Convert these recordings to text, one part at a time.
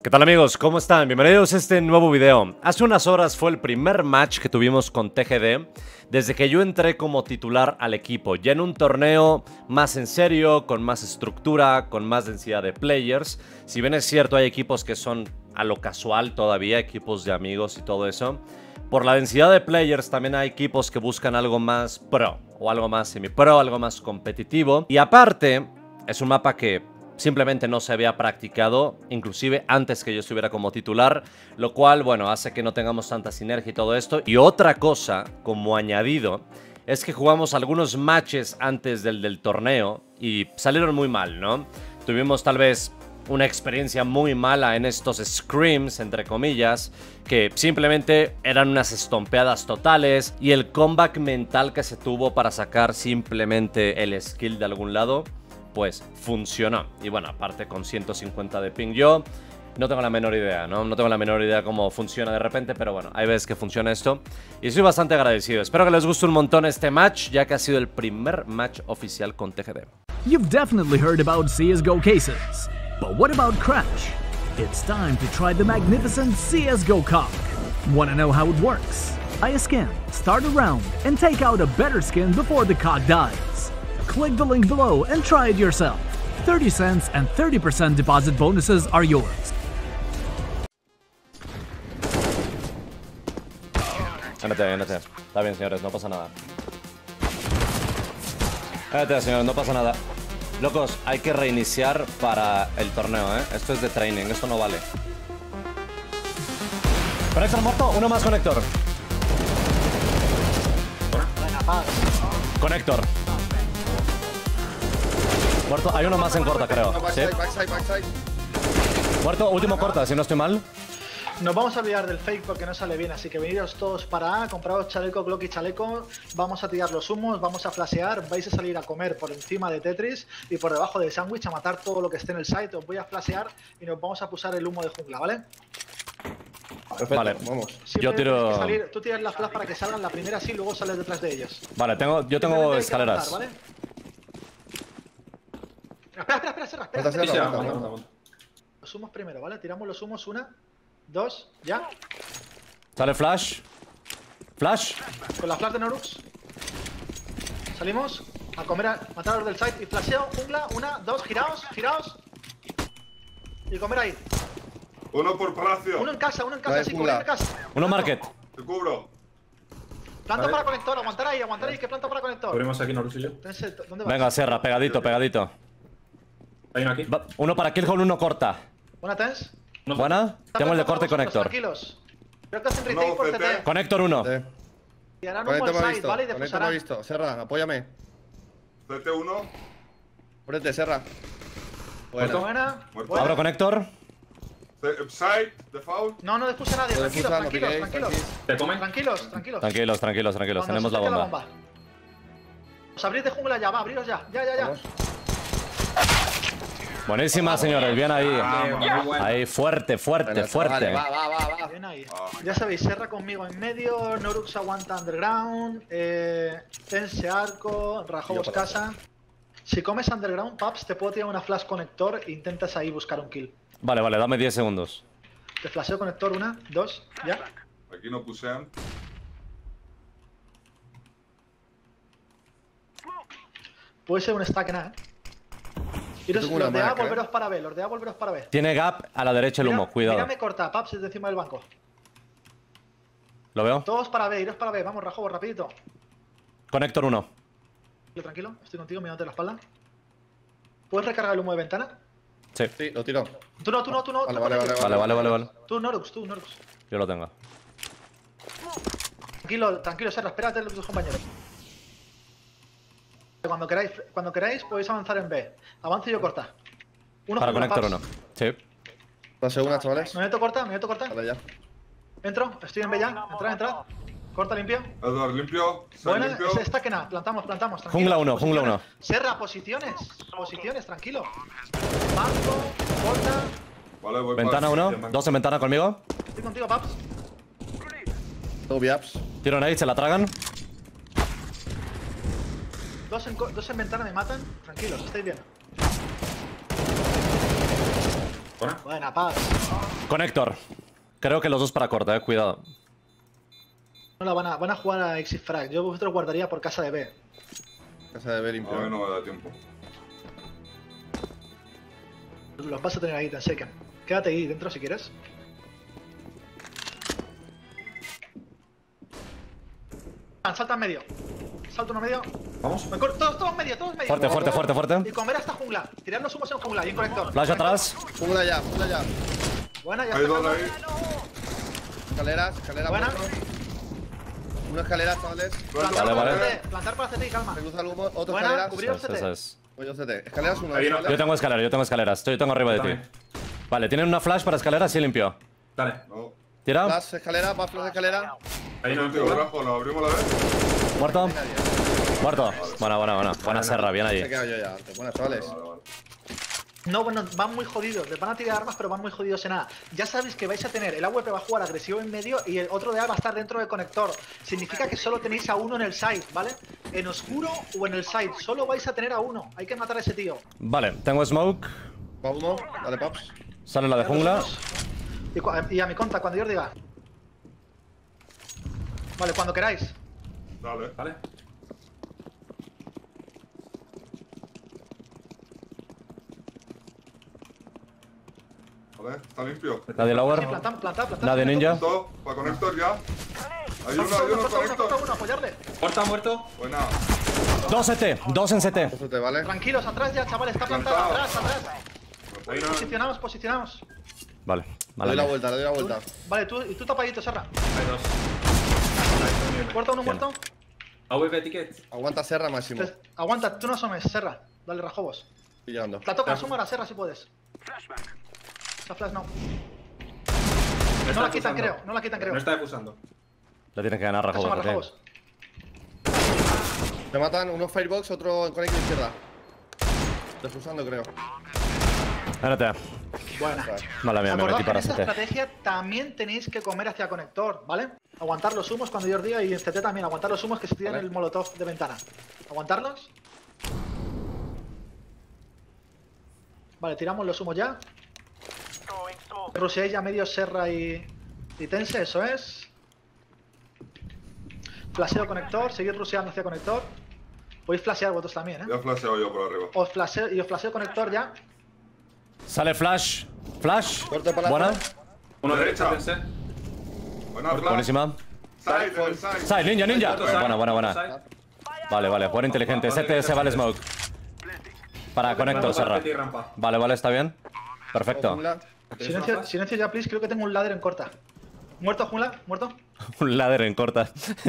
¿Qué tal amigos? ¿Cómo están? Bienvenidos a este nuevo video. Hace unas horas fue el primer match que tuvimos con TGD desde que yo entré como titular al equipo, ya en un torneo más en serio, con más estructura, con más densidad de players. Si bien es cierto, hay equipos que son a lo casual todavía, equipos de amigos y todo eso. Por la densidad de players también hay equipos que buscan algo más pro, o algo más semi-pro, algo más competitivo. Y aparte, es un mapa que simplemente no se había practicado, inclusive antes que yo estuviera como titular, lo cual, bueno, hace que no tengamos tanta sinergia y todo esto. Y otra cosa, como añadido, es que jugamos algunos matches antes del, del torneo y salieron muy mal, ¿no? Tuvimos tal vez una experiencia muy mala en estos screams, entre comillas, que simplemente eran unas estompeadas totales y el comeback mental que se tuvo para sacar simplemente el skill de algún lado pues funcionó. Y bueno, aparte con 150 de ping yo no tengo la menor idea, ¿no? No tengo la menor idea cómo funciona de repente, pero bueno, hay veces que funciona esto. Y soy bastante agradecido. Espero que les guste un montón este match, ya que ha sido el primer match oficial con TGD. You've definitely heard about CSGO cases, but what about Crash? It's time to try the magnificent CSGO cock. Wanna know how it works? A skin, start a round, and take out a better skin before the cock dies. Click the link below and try it yourself. 30 cents and 30% deposit bonuses are yours. Ándate, ándate. Está bien, señores, no pasa nada. Ándate, señores, no pasa nada. Locos, hay que reiniciar para el torneo, ¿eh? Esto es de training, esto no vale. Conector muerto, uno más conector. Conector. Muerto, hay uno más en corta, creo. ¿Sí? Backside, backside, backside. Muerto, último corta, si no estoy mal. Nos vamos a olvidar del fake porque no sale bien, así que veniros todos para A, compraros chaleco, Glock y chaleco, vamos a tirar los humos, vamos a flashear, vais a salir a comer por encima de Tetris y por debajo del sándwich a matar todo lo que esté en el site, os voy a flashear y nos vamos a pusar el humo de jungla, ¿vale? Perfecto, Vale. vamos. Siempre Yo tiro- salir- tú tiras la flash para que salgan la primera así, luego sales detrás de ellos. Vale, tengo, yo tengo escaleras. avanzar, ¿vale? Espera, espera, espera, espera, espera, aguanta. Los humos primero, ¿vale? Tiramos los humos, una, dos, ya. Sale flash. Flash. Con la flash de Norux. Salimos a comer a matar a los del site y flasheo, jungla, una, dos, giraos, giraos. Y comer ahí. Uno por palacio. Uno en casa, uno en casa, sí, corriendo en casa. Uno market. Te cubro. Planta para conector, aguantar ahí, aguantar ahí, que planta para conector. Abrimos aquí Norus y yo. Tense, ¿Dónde vas? Venga, Serra, pegadito, pegadito. Hay uno aquí. Va- Uno para killhole, uno corta. Buena tens. No, Buena. Tengo el de corte y conector. Tranquilos. Creo que hacen No, retake por CT. CT. Conector uno. Sí. Y harán un buen side. ¿vale? Y Conecto me visto. Serra, apóyame. CT1. Ponete, Serra. Bueno. Buena. Buena. Abro conector. Side, default. No, no defusa nadie, Lo tranquilos, tranquilos, tranquilos. ¿Te comen? Tranquilos, tranquilos. Tranquilos, tranquilos, tranquilos. Cuando Tenemos la bomba. Os abrís de jungla ya, va, abriros ya. Ya, ya, ya. Buenísima, señores. Bien ahí. Ahí, fuerte, fuerte, fuerte. vale, Va, va, va, ahí. Ya sabéis, Serra conmigo en medio, Norux aguanta underground, eh, Tense arco, Rajobos casa. Si comes underground, Paps, te puedo tirar una flash conector e intentas ahí buscar un kill. Vale, vale, dame 10 segundos. Te flasheo conector, una, dos, ya. Aquí no pusean. Puede ser un stack en A, ¿eh? Iros, los de A ¿eh? volveros para B, los de A volveros para B. Tiene gap a la derecha el Mira- humo. Cuidado. Mírame corta, Paps, desde encima del banco. ¿Lo veo? Todos para B, iros para B, vamos, Rajobos, rapidito. Conector uno. Tranquilo, tranquilo, estoy contigo, mirándote la espalda. ¿Puedes recargar el humo de ventana? Sí. Sí, lo tiro. Tú no, tú no, tú no. Vale, tú vale, vale, Vale, vale, vale, vale. Tú, Norux, tú, Norux. Yo lo tengo. Tranquilo, tranquilo, Serra, espérate a tus compañeros. Cuando queráis, cuando queráis podéis avanzar en B. Avance y yo corta. Uno Para conector Paps. uno. Sí. Pase una, chavales. Me meto corta, me meto corta. Vale, ya. Entro, estoy en B ya. Entra, entra. Corta limpio. Edward, limpio. Ese está que nada. Plantamos, plantamos. tranquilo. Jungla uno, jungla uno. Serra, posiciones. Posiciones, tranquilo. Banco, corta. Vale, voy Ventana para- uno. Dos en ventana conmigo. Estoy contigo, Paps. Tengo viaps. Tiro ahí, se la tragan. Dos en, dos en ventana me matan. Tranquilos, estáis bien. Buena. Buena, Paps. Conector. Creo que los dos para corta, eh. Cuidado. No la van a, van a jugar a Exit Frag. Yo vosotros guardaría por casa de B. Casa de B limpio. no me da tiempo. Los vas a tener ahí, te secan. Quédate ahí dentro si quieres. Ah, Salta en medio. Salta uno medio. Vamos. Me todos, todos medio, todos medio. Fuerte, fuerte, fuerte, Y fuerte. comer hasta jungla. Tirar los humos en jungla y en conector. Flash atrás. Jungla ya, jungla ya. Buena, ya Hay está. dos ahí. Escaleras, escaleras. Buena. Una escalera, chavales. Plantar Vale, para vale. CT, plantar para CT y calma. Se cruza el humo. Otra Buena, escalera. cubrir es, CT. es. Voy yo CT. Escaleras uno. Ahí escalera. Yo tengo escalera, yo tengo escalera. Estoy, tengo arriba de ti. Vale, ¿tienen una flash para escalera? Sí, limpio. Dale. No. Tira. Flash, escalera, va flash, escalera. Ahí no Contigo, Rajo, lo abrimos la vez. Muerto. Muerto. Buena, buena, buena. Buena serra, bien allí. quedado yo ya antes. Buenas, chavales. Vale, vale. No, bueno, van muy jodidos. Les van a tirar armas, pero van muy jodidos en A. Ya sabéis que vais a tener el AWP va a jugar agresivo en medio y el otro de A va a estar dentro del conector. Significa que solo tenéis a uno en el side, ¿vale? En oscuro o en el side. Solo vais a tener a uno. Hay que matar a ese tío. Vale, tengo smoke. Humo. Dale, paps. Sale la de jungla. Y, a mi conta, cuando yo os diga. Vale, cuando queráis. Dale. Vale. Vale, está limpio. Nadie Sí, lower. plantar, plantar, plantar. Nadie ninja. Todo, para conector ya. Hay uno, hay uno, conector. uno, apoyarle. Puerta muerto. Buena. Dos CT, dos en CT. Dos CT, ¿vale? Tranquilos, atrás ya, chavales, está plantado. Plantado. Atrás, atrás. Ahí no. Posicionaos, posicionaos. Vale, Le vale. doy la vuelta, le doy la vuelta. Vale, tú, y tú tapadito, Serra. Hay dos. Muerto uno, muerto. AVP ticket. Aguanta serra máximo. Aguanta, tú no asomes, Serra. Dale, rajobos. Estoy llegando. La toca, asoma la Serra si puedes. Esa flash no. No la quitan, creo. No la quitan, creo. No está defusando. Le tienen que ganar Rajobos. Me matan uno Firebox, otro en conector izquierda. Defusando, creo. Espérate. Buena. Mala mía, me metí para en esta CT. estrategia también tenéis que comer hacia conector, ¿vale? Aguantar los humos cuando yo os diga y en CT también. Aguantar los humos que se tiran Vale. el molotov de ventana. ¿Aguantarlos? Vale, tiramos los humos ya. Ruseáis ya medio Serra y, y Tense, eso es. Flaseo conector, seguid ruseando hacia conector. Podéis flashear vosotros también, ¿eh? Ya he flasheado yo por arriba. Os flaseo, y os flaseo conector ya. Sale flash. Flash. Corte para la Buena. Uno Derecha. derecha, pense. Buena flash. Buenísima. Side, ninja, ninja. Buena, buena, buena. side. Vale, vale, buen inteligente. CT se vale smoke. Para conector, Serra. Vale, vale, está bien. Perfecto. Jungla. ¿Tienes Silencio, silencio ya, please. Creo que tengo un ladder en corta. ¿Muerto, Jungla? ¿Muerto? Un ladder en corta.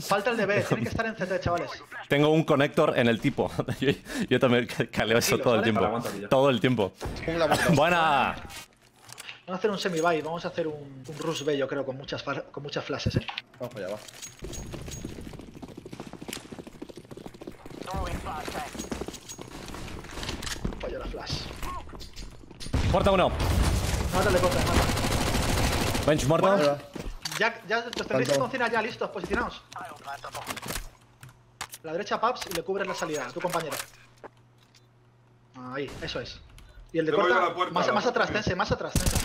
Falta el de B. Tiene que estar en CT, chavales. Tengo un conector en el tipo. Yo, yo también caleo eso todo el tiempo. Todo el tiempo. Buena. Vamos a hacer un semi-buy. Vamos a hacer un, un rush B, yo creo, con muchas, con muchas flashes, ¿eh? Vamos allá, va. Falla la flash. Puerta uno. Mátale, corta, mata. Bench muerto. Va. Ya, ya los tendréis que Tanto. cocinar ya, listos, posicionaos. La derecha, Paps, y le cubres la salida, a tu compañero. Ahí, eso es. Y el de corta, puerta, más, más atrás, tense, más atrás, tense.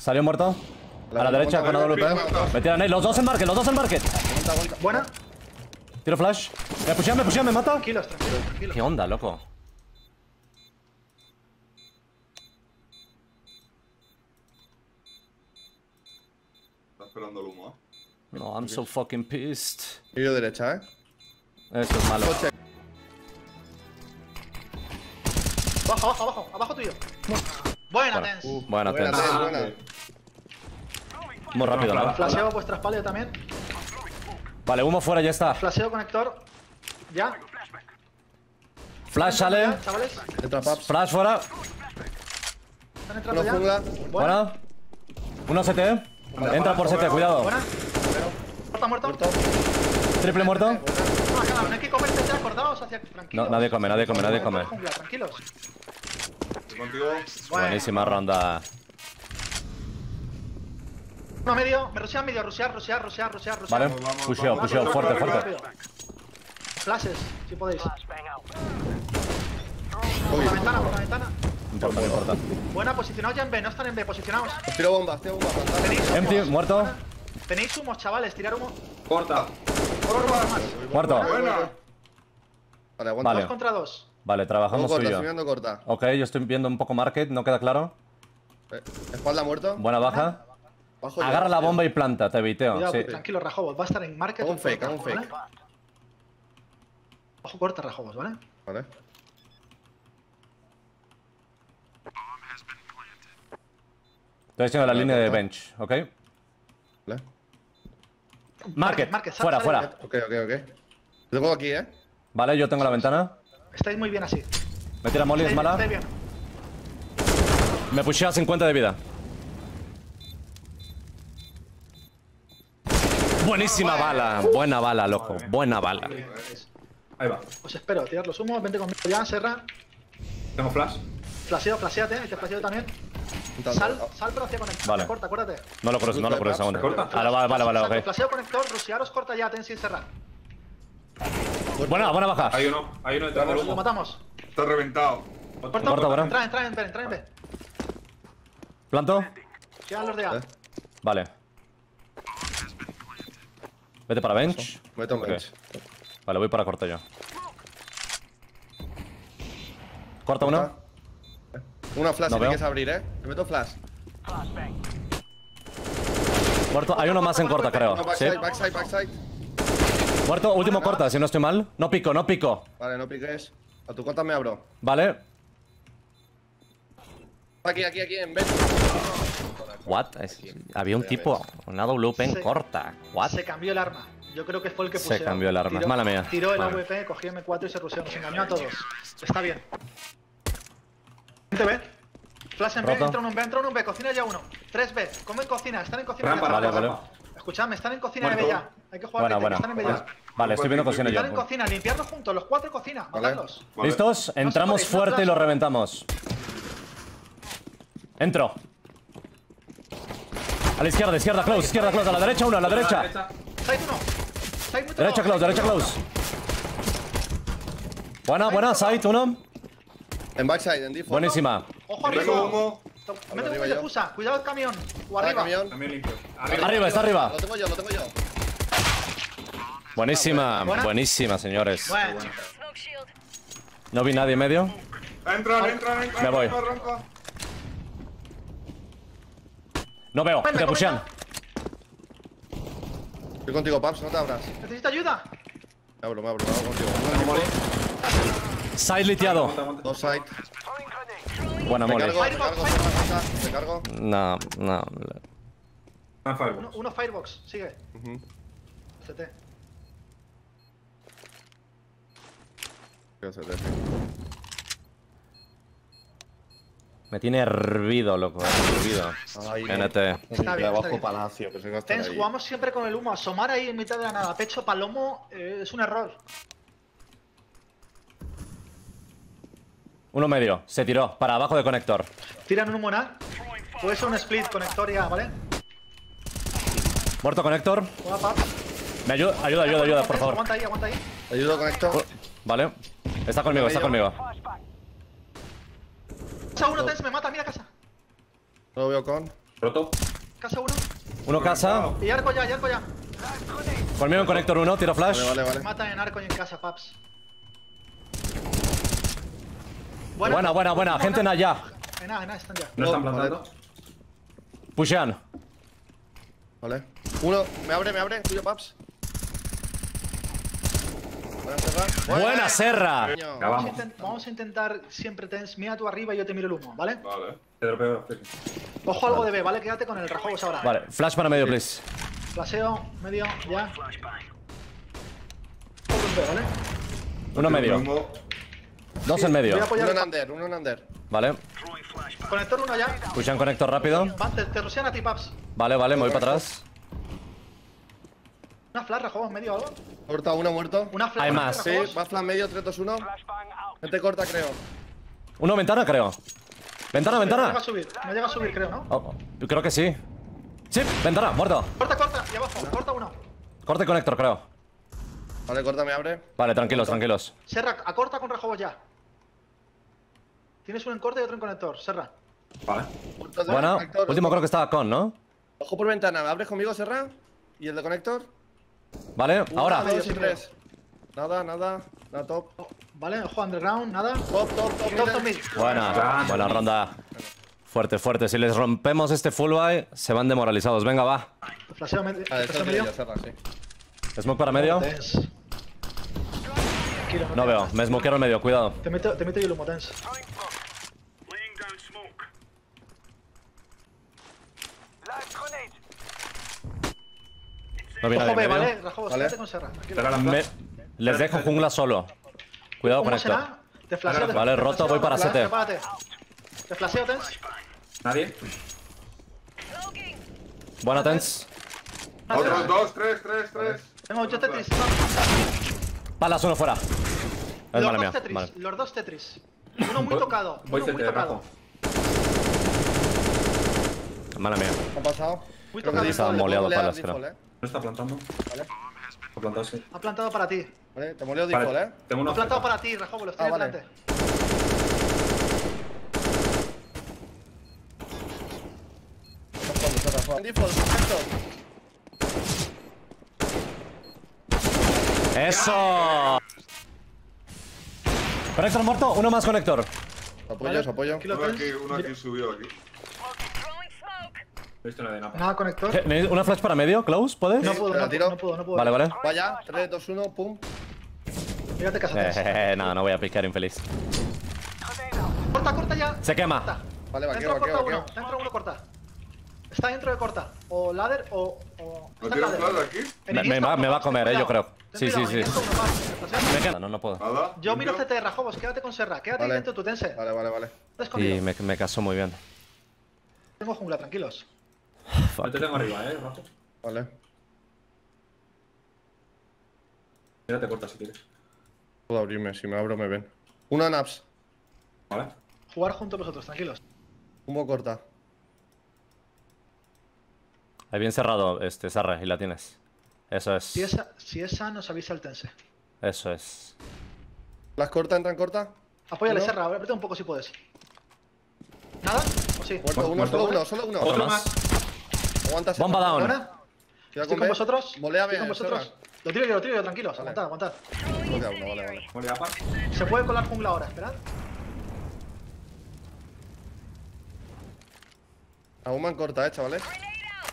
Salió muerto. A la derecha con AWP. Me tiran ahí. Los dos en market, los dos en market. Buena. Tiro flash. Me pushean, me pushean, me mata. Tranquilos, tranquilos, tranquilos. ¿Qué onda, loco? Esperando el humo, ¿eh? No, I'm so fucking pissed. Yo derecha, eh. Esto es malo. Coche. Abajo, abajo, abajo, abajo tuyo. Buena, Tense. buena, Buena, tense. Ten, Ah, buena. Muy rápido, ¿no? Flaseo vuestra espalda también. Vale, humo fuera, ya está. Flaseo conector. Ya. Flash sale. Flash fuera. están entrando Uno ya. jungla. Buena. Buena. Uno CT. Entra por CT, cuidado. Buena. Muerto, muerto. Muerto. Triple muerto. No, hay que comer ya, acordaos hacia. No, nadie come, nadie come, nadie come. Tranquilos. Buenísima ronda. Uno medio, me rusean medio, rusear, rusear, rusear, rusear, rusear. Vale. Pusheo, pusheo, fuerte, fuerte. Flashes, si podéis. Por la ventana, por la ventana. Importa, no importa. Buena, posicionados ya en B, no están en B, posicionados. Os tiro bombas, tiro bombas. Tenéis Empty, muerto. Tenéis humos, chavales, tirar humo. Corta. Muerto. Buena. Vale, aguanta. Vale. Dos contra dos. Vale, trabajamos corta, y estoy yo. mirando corta. Ok, yo estoy viendo un poco market, no queda claro. Eh, espalda muerto. Buena baja. Bajo. Agarra la bomba y planta, te eviteo. Cuidado, Sí. tranquilo, Rajobos. Va a estar en market. Hago un fake, un fake. ¿vale? Ojo corta, Rajobos, ¿vale? Vale. Estoy haciendo la línea de bench, ¿ok? Vale. Market, fuera, fuera. Ok, ok, ok. Lo tengo aquí, eh. Vale, yo tengo la ventana. Estáis muy bien así. Me tira molly, es mala. Me pushea 50 de vida. Buenísima bala, buena bala, loco, buena bala. Ahí va. Os espero, tirar los humos, vente conmigo ya, Serra. Tengo flash. Flaseo, flaseate, hay que flaseo también. Un. Sal, Ah, sal, pero hacia conector. Vale. Corta, acuérdate. No lo cruces, no lo cruces aún. ¿Se corta? Vale, vale, vale, vale, Exacto, ok. Flaseo conector, rusiaros corta ya, ten sin cerrar. Buena, buena baja. Hay uno. Hay uno detrás del Lo humo. matamos. Está reventado. Corta, Corta. Entra, entra en B, entra en B. ¿Planto? Los de A. Eh. Vale. Vete para bench. Meto en Ok. bench. Vale, voy para corto yo. Corta uno. Una flash No si veo. quieres abrir, eh. Te meto flash. Muerto. Hay uno más en corta, creo. No, Sí. backside, backside, backside. Muerto, último corta, si no estoy mal. No pico, no pico. Vale, no piques. A tu corta me abro. Vale. Aquí, aquí, aquí, en bench. What? Es- había un tipo, una WP en Se- corta. What? Se cambió el arma. Yo creo que fue el que Se puseó. cambió el arma. Tiró- Mala mía. Tiró el. AWP, cogió M4 y se ruseó. Nos engañó a todos. Está bien. Gente B. Flash en B, entra uno en B, entra uno en B, cocina ya uno. 3B, come en cocina, están en cocina. Rampa, ya. Vale, vale. Escuchadme, están en cocina de B ya. Hay que jugar Buena, bien, buena. están en B ya. Vale, estoy viendo cocina Están en yo. cocina, limpiarlos juntos, los cuatro cocina, Vale. matadlos. Vale. ¿Listos? Entramos no fuerte y lo flash. reventamos. Entro. A la izquierda, izquierda, close, izquierda, close. A la derecha uno, a la derecha. Side uno. Side mucho Derecha close, derecha close. Buena, buena, side uno. En backside, en default. Buenísima. Ojo arriba. Mete un defusa, cuidado el camión. O arriba. camión. Limpio. Arriba, está arriba. Lo tengo yo, lo tengo yo. Buenísima, Buena. buenísima, señores. Bueno, No vi nadie en medio. Entran, entran, entran. Me voy. No veo, te ven, pushean. Estoy contigo, Paps, no te abras. ¿necesita ayuda? Me abro, me abro, me abro contigo. Side liteado. Dos side. Buena mole. te cargo. No, no. Una Uno, firebox. uno Firebox, sigue. CT. Me tiene hervido, loco. Hervido. Ay. NT. Está bien, está Abajo bien. palacio, que Tens, jugamos siempre con el humo. Asomar ahí en mitad de la nada, pecho, palomo, eh, es un error. Uno medio. Se tiró. Para abajo de conector. Tiran un humo en A. Puede ser un split, conector ya, ¿vale? Muerto conector. Me ayuda, ayuda, ayuda, ayuda, por favor. Aguanta ahí, aguanta ahí. Ayudo, conecto. Vale. Está conmigo, está conmigo. Casa uno, Tens, me mata, mira casa. No lo veo con. Roto. Casa uno. Uno casa. Y arco ya, y arco ya. Conmigo en conector uno. Tiro flash. Vale, vale, Me vale. matan en arco y en casa, Paps. Buena, buena, buena. Gente en allá. En A, en A, están ya. No están plantando. Pushean. Vale. Uno, me abre, me abre. Tuyo, Paps. Buena cerrar. Buena serra. Vamos a, vamos. a intentar siempre Tens, mira tú arriba y yo te miro el humo, ¿vale? Vale. Te dropeo. Ojo algo de B, ¿vale? Quédate con el rajobos ahora. Vale, flash para medio, please. Flaseo, medio, ya. Todo en B, ¿vale? Uno medio. Dos en Voy medio. a apoyar Uno en under, uno en under. Vale. Conector uno ya. Pushean conector rápido. Te, rusean a ti, Paps. Vale, vale, me voy para atrás. Una flash, rajobos, medio algo. Corta uno muerto. Una flash. Hay más. flash, Sí, va flan medio, 3, 2, 1. Gente corta, creo. Uno ventana, creo. Ventana, No llega ventana. a subir, no llega a subir, creo, ¿no? Oh, oh, creo que sí. Sí, ventana, muerto. Corta, corta, y abajo, corta uno. Corte conector, creo. Vale, corta, me abre. Vale, tranquilos, tranquilos. Serra, acorta con rajobos ya. Tienes uno en corte y otro en conector. Serra. Vale. Entonces, Bueno, conector, último creo que estaba con, ¿no? Ojo por ventana, ¿abres conmigo, Serra? ¿Y el de conector? Vale, Una, ahora. dos y tres. Nada, nada. Nada top. Vale, ojo, underground, nada. Top, top, top. Top, top, mid. Buena, buena ronda. Fuerte, fuerte. Si les rompemos este full buy, se van demoralizados. Venga, va. Flasheo medio. Sí. Smoke para medio. No veo, me smokearon medio, cuidado. Te meto, te meto y el humo tense. No viene nadie vale. Rajobos, Vale. quédate con Serra. les dejo jungla solo. Cuidado con ¿Cómo esto. Te flasheo, te- Vale, te roto, flasheo, voy para CT. Te flasheo, tense. Nadie. Buena tens. Otros dos, tres, tres, tres. Tengo 8 Tetris. Palas uno fuera. Es Los dos. Tetris. Vale. Los dos Tetris. Uno muy tocado. Voy Uno muy tocado. Mala mía. ¿Qué ha pasado? Muy Creo tocado. Estaba default, moleado puedo está plantando. Vale. Está plantado, sí. Ha plantado para ti. Vale, te moleo default, Vale. eh. Tengo Ha plantado para ti, Rajobo, lo estoy Ah, vale. delante. Default, perfecto. ¡Eso! Conector muerto, uno más conector. Apoyo. Lo Uno aquí, uno aquí subió aquí. Visto nada de nada. Nada, conector. ¿Qué? ¿Me- ¿Una flash para medio, Klaus? ¿Puedes? No puedo, no tiro. puedo, no puedo, no puedo. Vale, vale. Vaya, 3, 2, 1, pum. Fíjate casa tense. Eh, no, no voy a picar infeliz. Corta, corta ya. Se quema. Corta. Vale, vaqueo, Dentro corta vaqueo, uno. vaqueo. Dentro uno corta. Está dentro de corta. O ladder o. o ¿No está tienes ladder. flash aquí? Me- me va- me va a comer, eh, yo creo. Sí, sí, cuidado, sí. No, no puedo. Yo miro limpio. CT, Rajobos, quédate con Serra. Quédate ahí Vale. dentro tu tense. Vale, vale, vale. Y me, me casó muy bien. Tengo jungla, tranquilos. Yo te tengo arriba, eh, rajo. Vale. Mira, te corta si quieres. Puedo abrirme, si me abro me ven. Una naps. Vale. Jugar juntos vosotros, tranquilos. Humo corta. Ahí bien cerrado, este, Sarre, y la tienes. Eso Si es. esa, si esa nos avisa el tense. Eso es. ¿Las corta, entran corta? Apóyale. Serra, aprieta un poco si puedes. ¿Nada? ¿O sí? Muerto, uno, Muerto. solo uno, solo uno. Otro Otro más. Más. Aguanta. Serra. Bomba down. ¿Estoy con vosotros? Voléame, ¿Estoy con vosotros? Lo tiro yo, lo tiro yo, tranquilos. Aguantad, aguantad. Vale, vale. Se puede colar jungla ahora, esperad. Aún me corta, eh, chavales.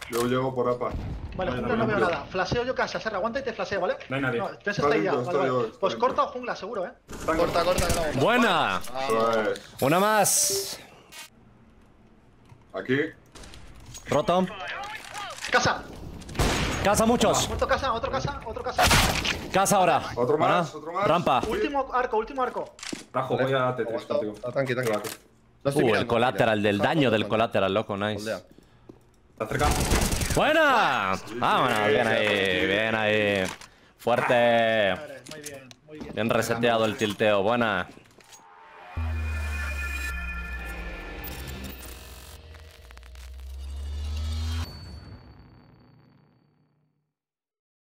Yo llego por APA. Vale, Vale, jungla no veo nada. Flaseo yo casa, Serra, aguanta y te flaseo, ¿vale? No hay nadie. No, tense Está está ahí ya. dentro, Vale, está vale. yo, está Pues corta o jungla, seguro, ¿eh? Corta, corta, bomba. Buena. Pues. Una más. Aquí. Roto. Casa. Casa muchos. Muerto casa, otro casa, otro casa. Casa ahora. Otro más, otro más. Rampa. Último arco, último arco. Rajo, voy a T3 Aguanto. contigo. Ah, Tranqui, tranqui. Uh, el colateral, del daño del colateral, loco, nice. Está cerca. Buena. Vámonos, bien ahí, bien ahí. Fuerte. Muy bien, muy bien. Bien reseteado el tilteo, buena.